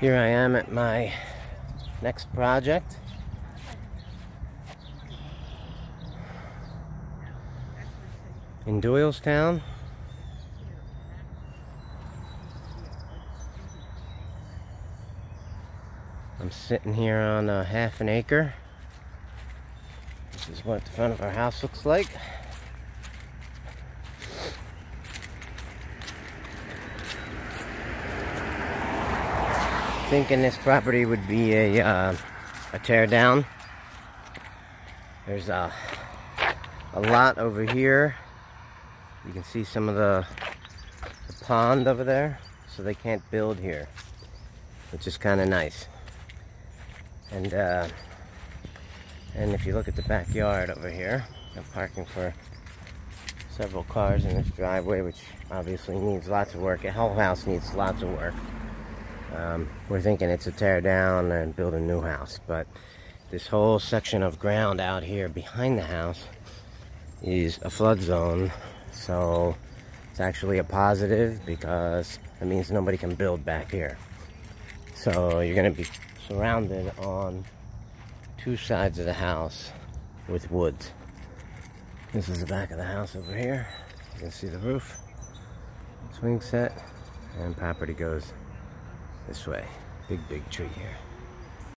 Here I am at my next project. In Doylestown. I'm sitting here on a half an acre. This is what the front of our house looks like. Thinking this property would be a, uh, a tear down. There's a, a lot over here. You can see some of the, the pond over there. So they can't build here, which is kind of nice. And uh, and if you look at the backyard over here, I'm parking for several cars in this driveway, which obviously needs lots of work. A whole house needs lots of work. Um, we're thinking it's a tear down and build a new house, but this whole section of ground out here behind the house is a flood zone, so it's actually a positive because it means nobody can build back here. So you're going to be surrounded on two sides of the house with woods. This is the back of the house over here. You can see the roof, swing set, and property goes this way. Big, big tree here.